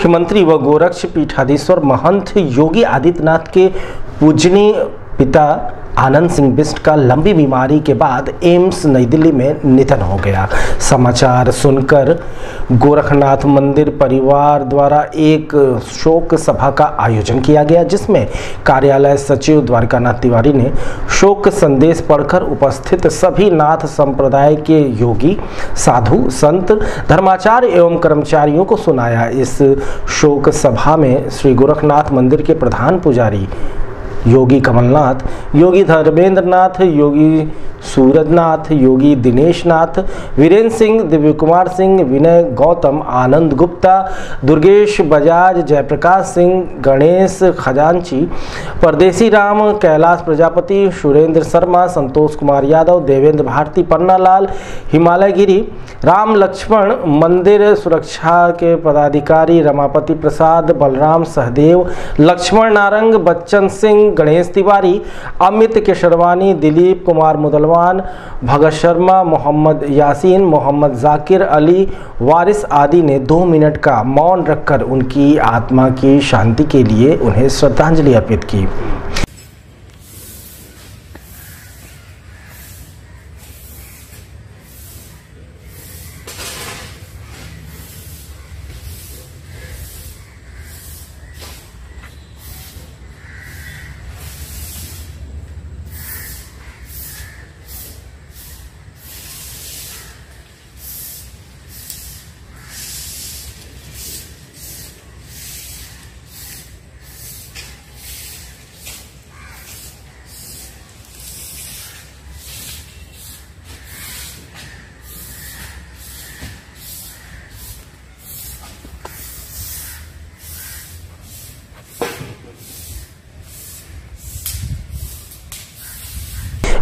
मुख्यमंत्री व गोरक्ष पीठाधीश्वर महंत योगी आदित्यनाथ के पूजनीय पिता आनंद सिंह बिस्ट का लंबी बीमारी के बाद एम्स नई दिल्ली में निधन हो गया। समाचार सुनकर गोरखनाथ मंदिर परिवार द्वारा एक शोक सभा का आयोजन किया गया, जिसमें कार्यालय सचिव द्वारकानाथ तिवारी ने शोक संदेश पढ़कर उपस्थित सभी नाथ संप्रदाय के योगी, साधु, संत, धर्माचार्य एवं कर्मचारियों को सुनाया। इस शोक सभा में श्री गोरखनाथ मंदिर के प्रधान पुजारी योगी कमलनाथ योगी धर्मेंद्र नाथ योगी सूरजनाथ, योगी दिनेश नाथ वीरेंद्र सिंह दिव्य कुमार सिंह, विनय गौतम, आनंद गुप्ता, दुर्गेश बजाज, जयप्रकाश सिंह, गणेश खजांची, परदेसी राम, कैलाश प्रजापति, सुरेंद्र शर्मा, संतोष कुमार यादव, देवेंद्र भारती, पन्नालाल, हिमालय गिरी, राम लक्ष्मण, मंदिर सुरक्षा के पदाधिकारी रमापति प्रसाद, बलराम सहदेव, लक्ष्मण नारंग, बच्चन सिंह, गणेश तिवारी, अमित केशरवानी, दिलीप कुमार मुदलवान भगत शर्मा, मोहम्मद यासीन, मोहम्मद जाकिर अली, वारिस आदि ने दो मिनट का मौन रखकर उनकी आत्मा की शांति के लिए उन्हें श्रद्धांजलि अर्पित की।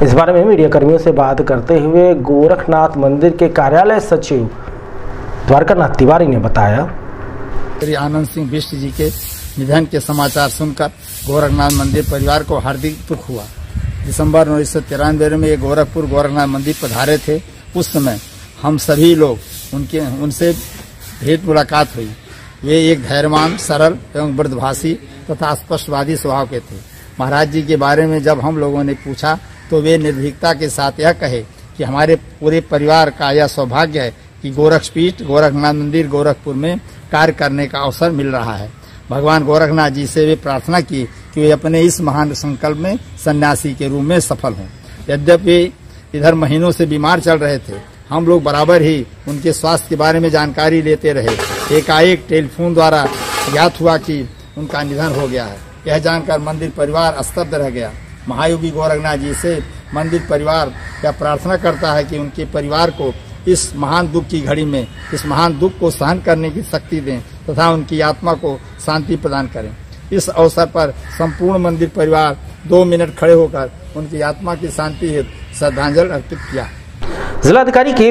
इस बारे में मीडिया कर्मियों से बात करते हुए गोरखनाथ मंदिर के कार्यालय सचिव द्वारकानाथ तिवारी ने बताया। श्री आनंद सिंह बिष्ट जी के निधन के समाचार सुनकर गोरखनाथ मंदिर परिवार को हार्दिक दुख हुआ। दिसंबर उन्नीस सौ तिरानवे में ये गोरखपुर गोरखनाथ मंदिर पधारे थे। उस समय हम सभी लोग उनके, उनसे भेंट मुलाकात हुई। वे एक धैर्यवान, सरल एवं वृद्धभाषी तथा स्पष्टवादी स्वभाव के थे। महाराज जी के बारे में जब हम लोगों ने पूछा तो वे निर्भीकता के साथ यह कहे कि हमारे पूरे परिवार का यह सौभाग्य है कि गोरखपीठ, गोरखनाथ मंदिर, गोरखपुर में कार्य करने का अवसर मिल रहा है। भगवान गोरखनाथ जी से वे प्रार्थना की कि वे अपने इस महान संकल्प में सन्यासी के रूप में सफल हों। यद्यपि इधर महीनों से बीमार चल रहे थे, हम लोग बराबर ही उनके स्वास्थ्य के बारे में जानकारी लेते रहे। एकाएक टेलीफोन द्वारा ज्ञात हुआ कि उनका निधन हो गया है। यह जानकर मंदिर परिवार स्तब्ध रह गया। महायोगी गोरखनाथ जी से मंदिर परिवार यह प्रार्थना करता है कि उनके परिवार को इस महान दुख की घड़ी में, इस महान दुख को सहन करने की शक्ति दें तथा उनकी आत्मा को शांति प्रदान करें। इस अवसर पर संपूर्ण मंदिर परिवार दो मिनट खड़े होकर उनकी आत्मा की शांति हेतु श्रद्धांजलि अर्पित किया। जिलाधिकारी के